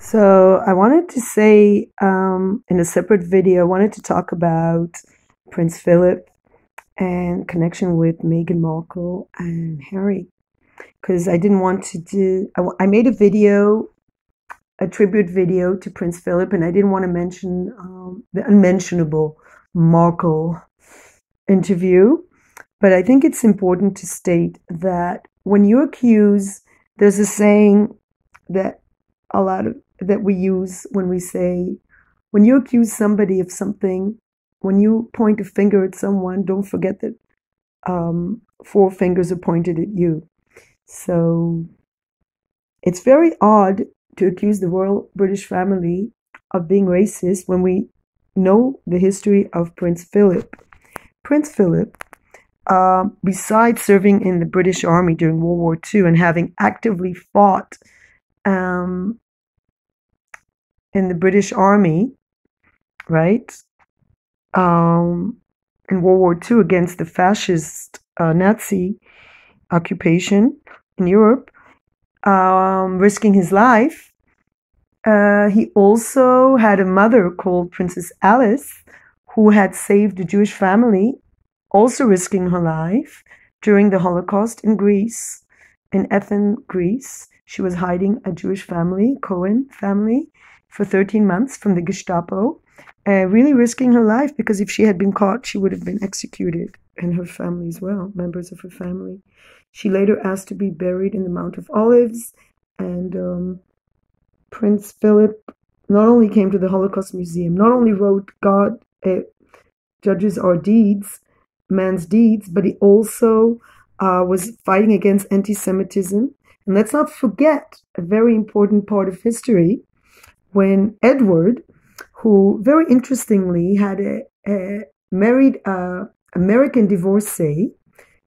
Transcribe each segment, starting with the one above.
So I wanted to say um, in a separate video, I wanted to talk about Prince Philip and connection with Meghan Markle and Harry, because I didn't want to do. I, I made a video, a tribute video to Prince Philip, and I didn't want to mention um, the unmentionable Markle interview. But I think it's important to state that when you accuse, there's a saying that a lot of that we use when we say, when you accuse somebody of something, when you point a finger at someone, don't forget that um, four fingers are pointed at you. So it's very odd to accuse the royal British family of being racist when we know the history of Prince Philip. Prince Philip, uh, besides serving in the British Army during World War II and having actively fought um, in the British Army, right? Um, in World War II against the fascist uh, Nazi occupation in Europe, um, risking his life. Uh, he also had a mother called Princess Alice, who had saved a Jewish family, also risking her life during the Holocaust in Greece, in Athens, Greece. She was hiding a Jewish family, Cohen family, for 13 months from the Gestapo, uh, really risking her life because if she had been caught, she would have been executed, and her family as well, members of her family. She later asked to be buried in the Mount of Olives, and um, Prince Philip not only came to the Holocaust Museum, not only wrote God uh, judges our deeds, man's deeds, but he also uh, was fighting against anti Semitism. And let's not forget a very important part of history when Edward, who very interestingly had a, a married uh, American divorcee,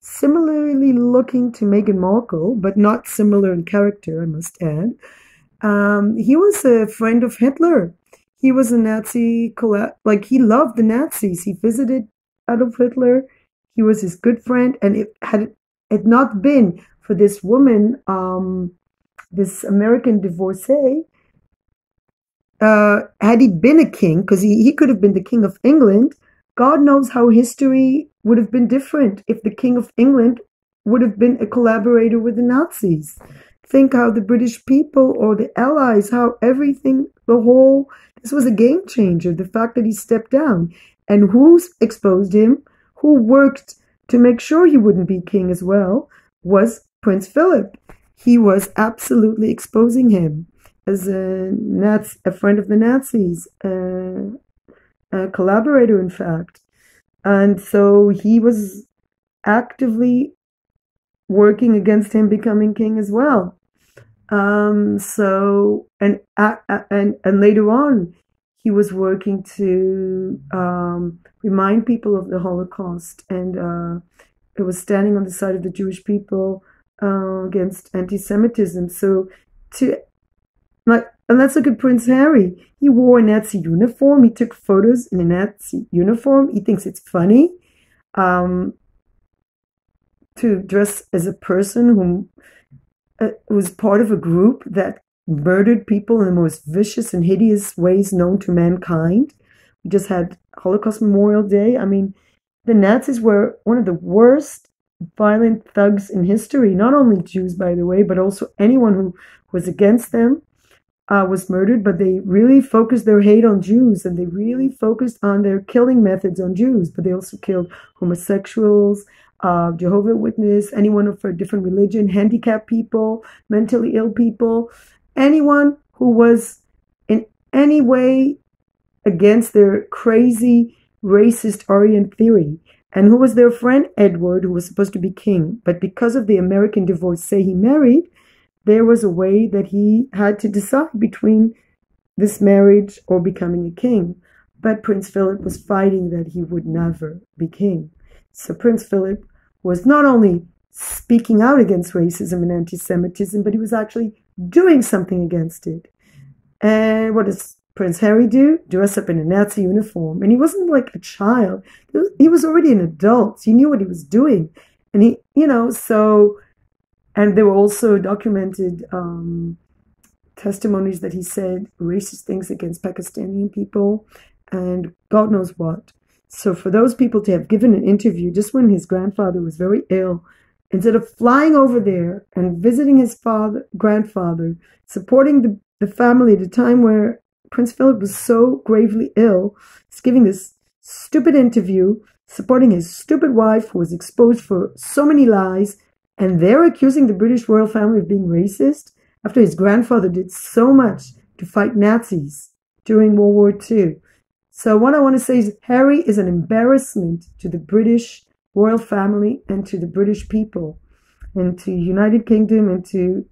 similarly looking to Meghan Markle, but not similar in character, I must add. Um, he was a friend of Hitler. He was a Nazi, like he loved the Nazis. He visited Adolf Hitler. He was his good friend, and it had it not been for this woman, um, this American divorcee, uh, had he been a king, because he, he could have been the king of England, God knows how history would have been different if the king of England would have been a collaborator with the Nazis. Think how the British people or the Allies, how everything, the whole, this was a game changer. The fact that he stepped down. And who exposed him, who worked to make sure he wouldn't be king as well, was Prince Philip. He was absolutely exposing him as a Nazi, a friend of the Nazis, a collaborator, in fact. And so he was actively working against him becoming king as well. Um, so and and and later on, he was working to um, remind people of the Holocaust, and uh, it was standing on the side of the Jewish people uh, against anti-Semitism. So to like, and let's look at Prince Harry. He wore a Nazi uniform. He took photos in a Nazi uniform. He thinks it's funny um, to dress as a person who uh, was part of a group that murdered people in the most vicious and hideous ways known to mankind. We just had Holocaust Memorial Day. I mean, the Nazis were one of the worst violent thugs in history. Not only Jews, by the way, but also anyone who was against them uh, was murdered, but they really focused their hate on Jews and they really focused on their killing methods on Jews. But they also killed homosexuals, uh, Jehovah Witness, anyone of a different religion, handicapped people, mentally ill people, anyone who was in any way against their crazy racist Aryan theory. And who was their friend Edward, who was supposed to be king. But because of the American divorcee he married, there was a way that he had to decide between this marriage or becoming a king. But Prince Philip was fighting that he would never be king. So Prince Philip was not only speaking out against racism and anti Semitism, but he was actually doing something against it. And what does Prince Harry do? Dress up in a Nazi uniform. And he wasn't like a child, he was already an adult. He knew what he was doing. And he, you know, so and there were also documented um, testimonies that he said racist things against Pakistani people and God knows what. So for those people to have given an interview just when his grandfather was very ill, instead of flying over there and visiting his father, grandfather, supporting the, the family at a time where Prince Philip was so gravely ill, he's giving this stupid interview, supporting his stupid wife who was exposed for so many lies, and they're accusing the British royal family of being racist after his grandfather did so much to fight Nazis during World War II. So what I want to say is Harry is an embarrassment to the British royal family and to the British people and to United Kingdom and to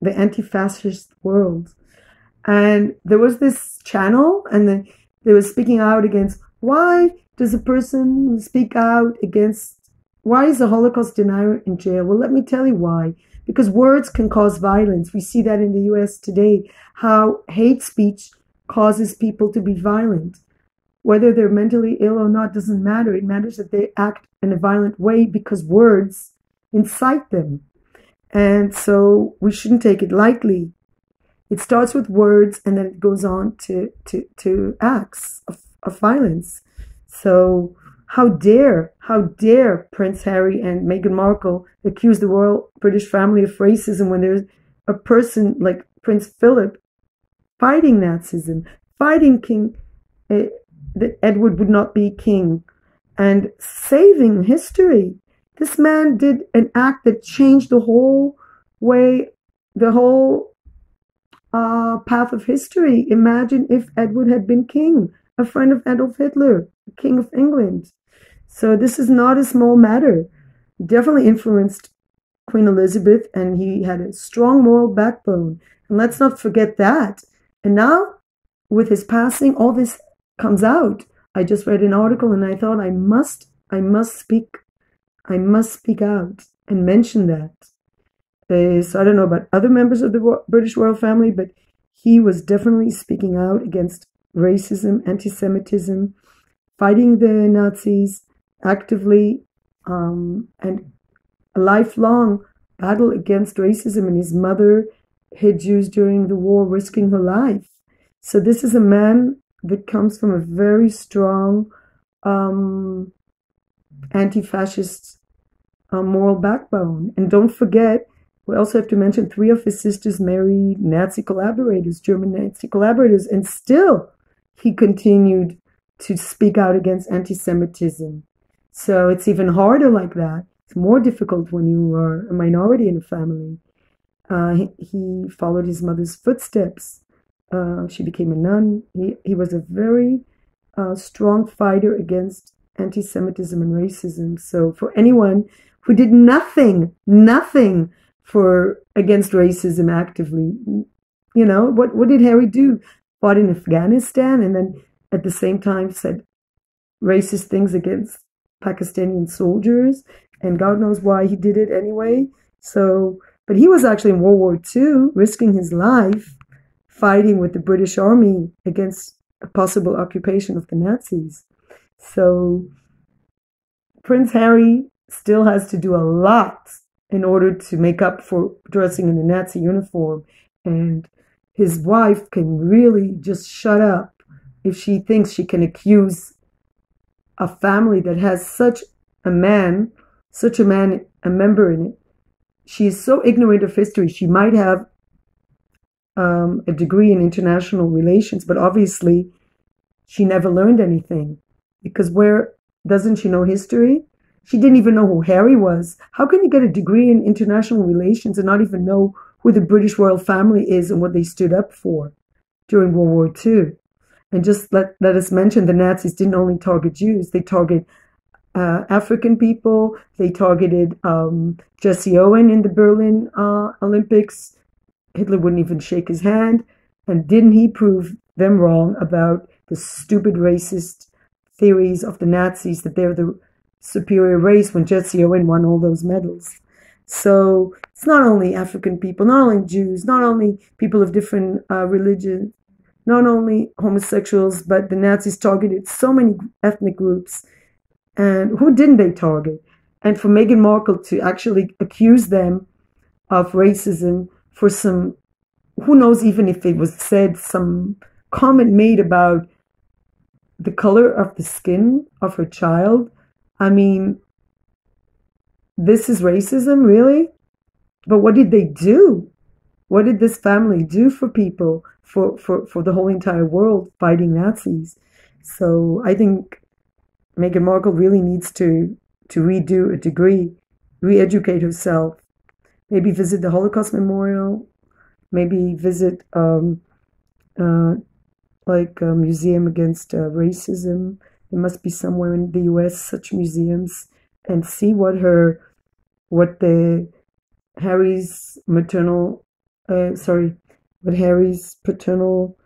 the anti-fascist world. And there was this channel and then they were speaking out against why does a person speak out against why is the Holocaust denier in jail? Well, let me tell you why. Because words can cause violence. We see that in the US today, how hate speech causes people to be violent. Whether they're mentally ill or not doesn't matter. It matters that they act in a violent way because words incite them. And so we shouldn't take it lightly. It starts with words and then it goes on to, to, to acts of, of violence. So how dare, how dare Prince Harry and Meghan Markle accuse the royal British family of racism when there's a person like Prince Philip fighting Nazism, fighting King uh, that Edward would not be king and saving history. This man did an act that changed the whole way, the whole uh, path of history. Imagine if Edward had been king, a friend of Adolf Hitler, the king of England. So this is not a small matter. He definitely influenced Queen Elizabeth and he had a strong moral backbone. And let's not forget that. And now, with his passing, all this comes out. I just read an article and I thought I must, I must speak, I must speak out and mention that. Uh, so I don't know about other members of the British royal family, but he was definitely speaking out against racism, anti-Semitism, fighting the Nazis actively, um, and a lifelong battle against racism. And his mother hid Jews during the war, risking her life. So this is a man that comes from a very strong um, anti-fascist uh, moral backbone. And don't forget, we also have to mention three of his sisters married Nazi collaborators, German Nazi collaborators, and still he continued to speak out against anti-Semitism. So it's even harder like that. It's more difficult when you are a minority in a family. Uh, he, he followed his mother's footsteps uh, she became a nun. He, he was a very uh, strong fighter against anti Semitism and racism. So, for anyone who did nothing, nothing for against racism actively, you know, what, what did Harry do? Fought in Afghanistan and then at the same time said racist things against Pakistani soldiers. And God knows why he did it anyway. So, but he was actually in World War II, risking his life fighting with the British Army against a possible occupation of the Nazis. So Prince Harry still has to do a lot in order to make up for dressing in a Nazi uniform. And his wife can really just shut up if she thinks she can accuse a family that has such a man, such a man, a member in it. She is so ignorant of history. She might have um, a degree in international relations, but obviously she never learned anything because where doesn't she know history? She didn't even know who Harry was. How can you get a degree in international relations and not even know who the British royal family is and what they stood up for during World War II? And just let, let us mention the Nazis didn't only target Jews, they targeted uh, African people, they targeted um, Jesse Owen in the Berlin uh, Olympics, Hitler wouldn't even shake his hand. And didn't he prove them wrong about the stupid racist theories of the Nazis that they're the superior race when Jesse Owen won all those medals? So it's not only African people, not only Jews, not only people of different uh, religions, not only homosexuals, but the Nazis targeted so many ethnic groups. And who didn't they target? And for Meghan Markle to actually accuse them of racism for some who knows even if it was said some comment made about the color of the skin of her child. I mean, this is racism, really? But what did they do? What did this family do for people, for, for, for the whole entire world fighting Nazis? So I think Meghan Markle really needs to, to redo a degree, re educate herself, maybe visit the Holocaust Memorial, maybe visit um, uh, like a museum against uh, racism. There must be somewhere in the U.S. such museums, and see what her, what the Harry's maternal, uh, sorry, what Harry's paternal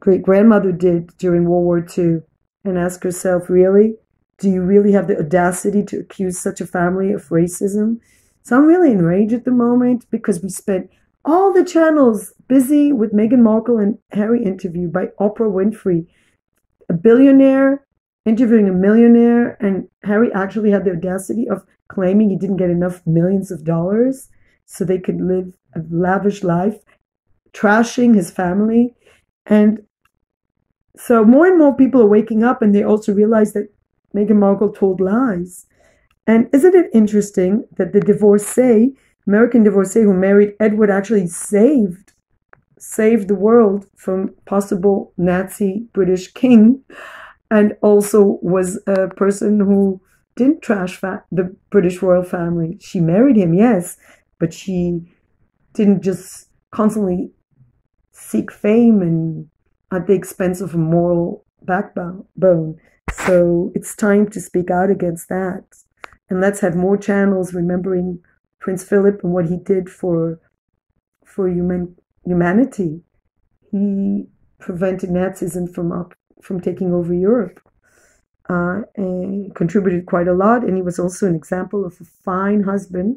great grandmother did during World War II, and ask herself, really, do you really have the audacity to accuse such a family of racism? So I'm really enraged at the moment because we spent all the channels busy with Meghan Markle and Harry interview by Oprah Winfrey, a billionaire interviewing a millionaire, and Harry actually had the audacity of claiming he didn't get enough millions of dollars so they could live a lavish life, trashing his family. And so more and more people are waking up and they also realize that Meghan Markle told lies. And isn't it interesting that the divorcee, American divorcee who married Edward, actually saved saved the world from possible Nazi British king, and also was a person who didn't trash the British royal family. She married him, yes, but she didn't just constantly seek fame and at the expense of a moral backbone. So it's time to speak out against that. And let's have more channels remembering Prince Philip and what he did for for human humanity. He prevented Nazism from up, from taking over Europe. Uh, and contributed quite a lot, and he was also an example of a fine husband